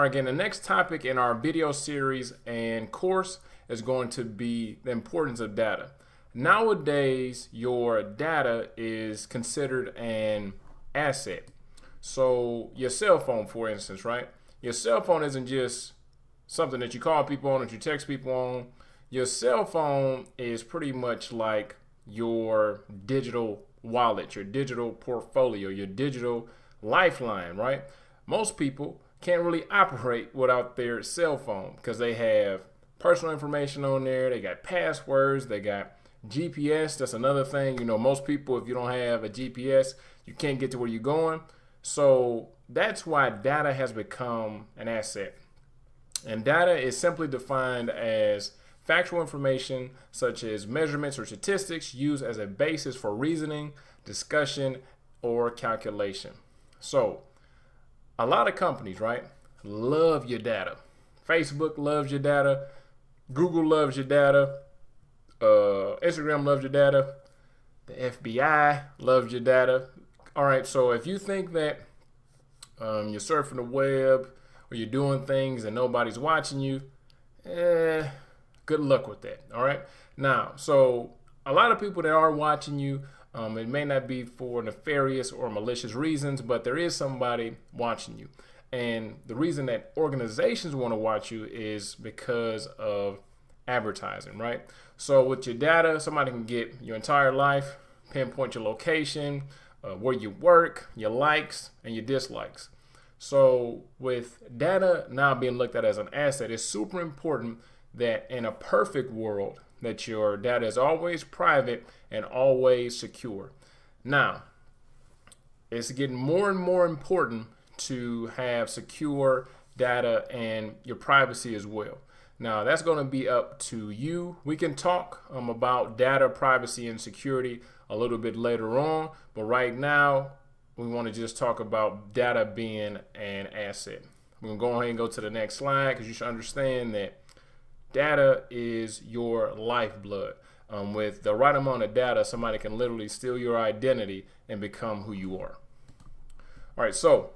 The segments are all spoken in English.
All right, again, the next topic in our video series and course is going to be the importance of data. Nowadays, your data is considered an asset. So, your cell phone, for instance, right? Your cell phone isn't just something that you call people on, that you text people on. Your cell phone is pretty much like your digital wallet, your digital portfolio, your digital lifeline, right? Most people can't really operate without their cell phone because they have personal information on there, they got passwords, they got GPS. That's another thing. You know, most people, if you don't have a GPS, you can't get to where you're going. So that's why data has become an asset. And data is simply defined as factual information such as measurements or statistics used as a basis for reasoning, discussion, or calculation. So, a lot of companies, right, love your data. Facebook loves your data. Google loves your data. Uh, Instagram loves your data. The FBI loves your data. All right, so if you think that um, you're surfing the web or you're doing things and nobody's watching you, eh, good luck with that. All right. Now, so a lot of people that are watching you, um, it may not be for nefarious or malicious reasons, but there is somebody watching you. And the reason that organizations want to watch you is because of advertising, right? So with your data, somebody can get your entire life, pinpoint your location, uh, where you work, your likes, and your dislikes. So with data now being looked at as an asset, it's super important that in a perfect world that your data is always private and always secure. Now, it's getting more and more important to have secure data and your privacy as well. Now, that's going to be up to you. We can talk um, about data privacy and security a little bit later on, but right now, we want to just talk about data being an asset. We're going to go ahead and go to the next slide because you should understand that Data is your lifeblood. Um, with the right amount of data, somebody can literally steal your identity and become who you are. All right, so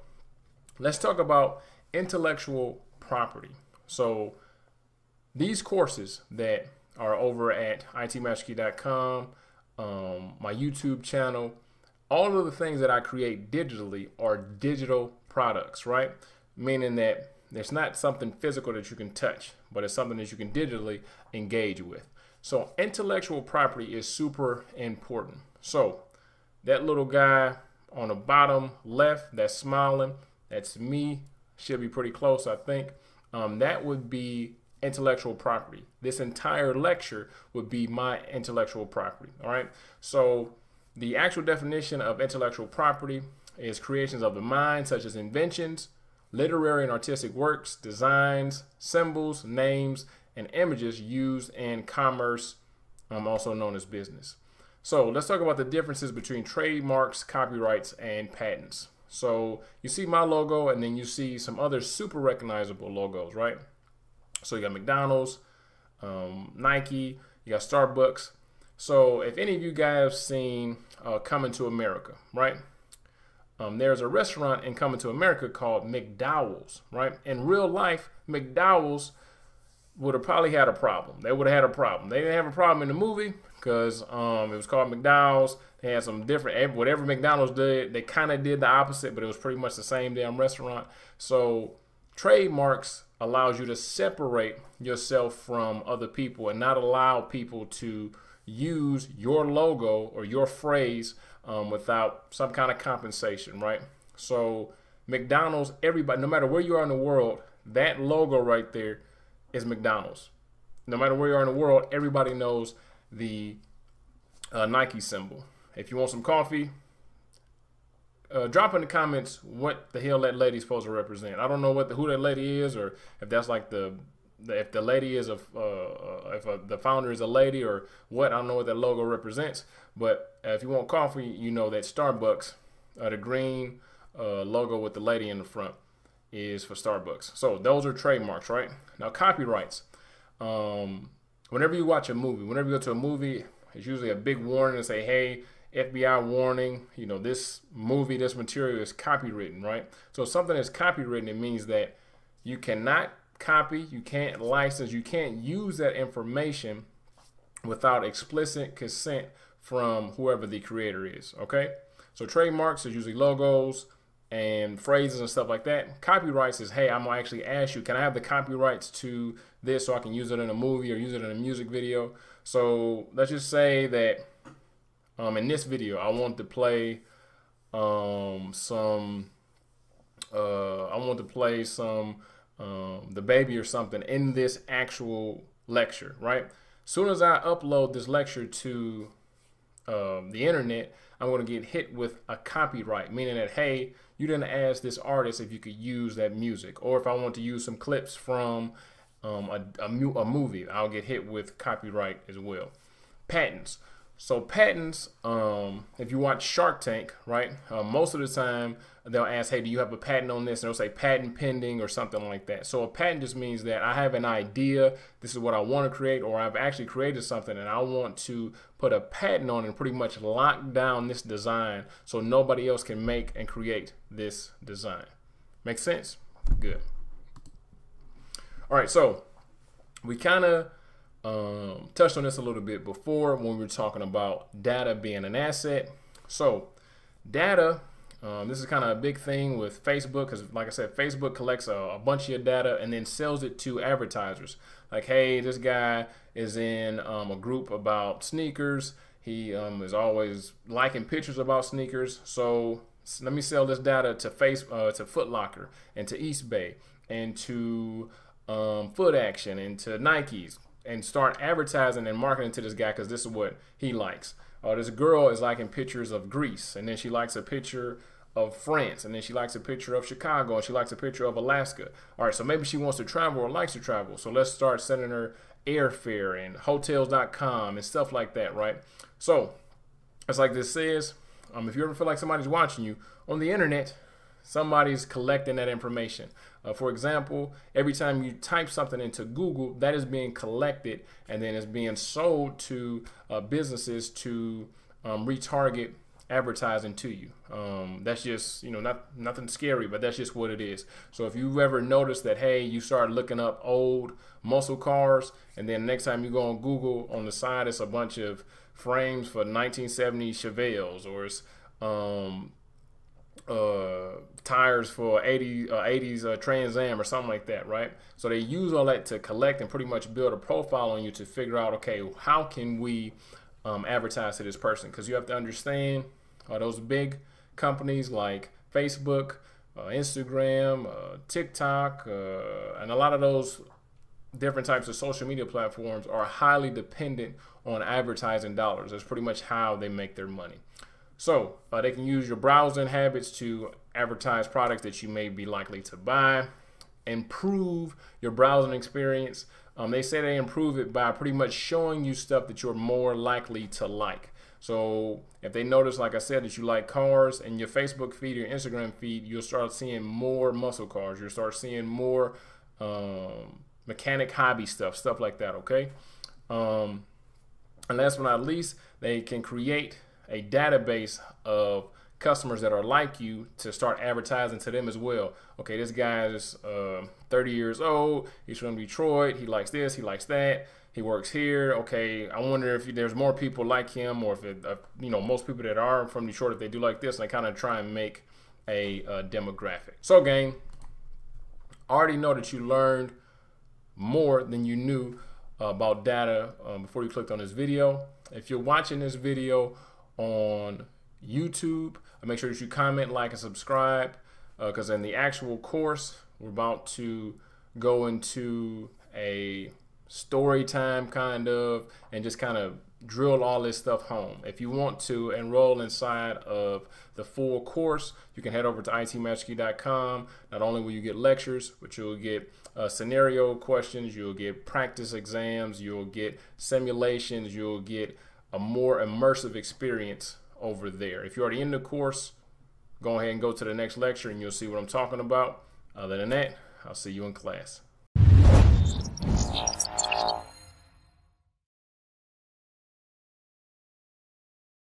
let's talk about intellectual property. So these courses that are over at itmasterkey.com, um, my YouTube channel, all of the things that I create digitally are digital products, right? Meaning that it's not something physical that you can touch, but it's something that you can digitally engage with. So intellectual property is super important. So that little guy on the bottom left that's smiling, that's me, should be pretty close, I think. Um, that would be intellectual property. This entire lecture would be my intellectual property. All right. So the actual definition of intellectual property is creations of the mind, such as inventions, literary and artistic works, designs, symbols, names, and images used in commerce, um, also known as business. So let's talk about the differences between trademarks, copyrights, and patents. So you see my logo and then you see some other super recognizable logos, right? So you got McDonald's, um, Nike, you got Starbucks. So if any of you guys have seen uh, Coming to America, right? Um, there's a restaurant in Coming to America called McDowell's, right? In real life, McDowell's would have probably had a problem. They would have had a problem. They didn't have a problem in the movie because um, it was called McDowell's. They had some different, whatever McDonald's did, they kind of did the opposite, but it was pretty much the same damn restaurant. So trademarks allows you to separate yourself from other people and not allow people to use your logo or your phrase um, without some kind of compensation, right? So McDonald's, everybody, no matter where you are in the world, that logo right there is McDonald's. No matter where you are in the world, everybody knows the uh, Nike symbol. If you want some coffee, uh, drop in the comments what the hell that lady's supposed to represent. I don't know what the, who that lady is, or if that's like the if the lady is a uh, uh if a, the founder is a lady or what I don't know what that logo represents but if you want coffee you know that Starbucks uh, the green uh, logo with the lady in the front is for Starbucks. So those are trademarks right? Now copyrights. Um, whenever you watch a movie whenever you go to a movie it's usually a big warning and say hey FBI warning you know this movie this material is copywritten right? So something is copywritten it means that you cannot copy, you can't license, you can't use that information without explicit consent from whoever the creator is. Okay, so trademarks is usually logos and phrases and stuff like that. Copyrights is hey, I'm gonna actually ask you, can I have the copyrights to this so I can use it in a movie or use it in a music video? So let's just say that um, in this video, I want to play um, some. Uh, I want to play some um, baby or something in this actual lecture, right? Soon as I upload this lecture to um, the internet, I'm going to get hit with a copyright, meaning that, hey, you didn't ask this artist if you could use that music. Or if I want to use some clips from um, a, a, a movie, I'll get hit with copyright as well. Patents. So patents, um, if you watch Shark Tank, right, uh, most of the time they'll ask, hey, do you have a patent on this? And they'll say patent pending or something like that. So a patent just means that I have an idea, this is what I want to create, or I've actually created something and I want to put a patent on and pretty much lock down this design so nobody else can make and create this design. Make sense? Good. All right, so we kind of um, touched on this a little bit before when we were talking about data being an asset. So, data, um, this is kind of a big thing with Facebook because, like I said, Facebook collects a, a, bunch of your data and then sells it to advertisers. Like, hey, this guy is in um, a group about sneakers. He um, is always liking pictures about sneakers. So, let me sell this data to Face uh, to Foot Locker and to Eastbay and to um, Foot Action and to Nikes and start advertising and marketing to this guy because this is what he likes. Uh, this girl is liking pictures of Greece, and then she likes a picture of France, and then she likes a picture of Chicago, and she likes a picture of Alaska. All right, so maybe she wants to travel or likes to travel. So let's start sending her airfare and hotels.com and stuff like that, right? So it's like this says, um, if you ever feel like somebody's watching you on the internet, somebody's collecting that information. Uh, for example, every time you type something into Google, that is being collected and then it's being sold to uh, businesses to um, retarget advertising to you. Um, that's just you know not nothing scary, but that's just what it is. So if you've ever noticed that hey, you start looking up old muscle cars, and then next time you go on Google, on the side it's a bunch of frames for 1970 Chevelles, or it's um, uh, tires for 80 uh, 80s uh, Trans Am or something like that, right? So they use all that to collect and pretty much build a profile on you to figure out, okay, how can we um, advertise to this person? Because you have to understand uh, those big companies like Facebook, uh, Instagram, uh, TikTok, uh, and a lot of those different types of social media platforms are highly dependent on advertising dollars. That's pretty much how they make their money. So uh, they can use your browsing habits to advertise products that you may be likely to buy, improve your browsing experience. Um, they say they improve it by pretty much showing you stuff that you're more likely to like. So if they notice, like I said, that you like cars and your Facebook feed, your Instagram feed, you'll start seeing more muscle cars. You'll start seeing more um, mechanic hobby stuff, stuff like that. Okay. Um, and last but not least, they can create a database of customers that are like you to start advertising to them as well. Okay, this guy is uh, 30 years old. He's from Detroit. He likes this. He likes that. He works here. Okay, I wonder if there's more people like him, or if it, uh, you know most people that are from Detroit if they do like this, and I kind of try and make a uh, demographic. So, gang, I already know that you learned more than you knew about data um, before you clicked on this video. If you're watching this video on YouTube. Make sure that you comment, like, and subscribe because uh, in the actual course, we're about to go into a story time kind of and just kind of drill all this stuff home. If you want to enroll inside of the full course, you can head over to itmasterkey.com. Not only will you get lectures, but you'll get uh, scenario questions, you'll get practice exams, you'll get simulations, you'll get a more immersive experience over there. If you're already in the course, go ahead and go to the next lecture and you'll see what I'm talking about. Other than that, I'll see you in class.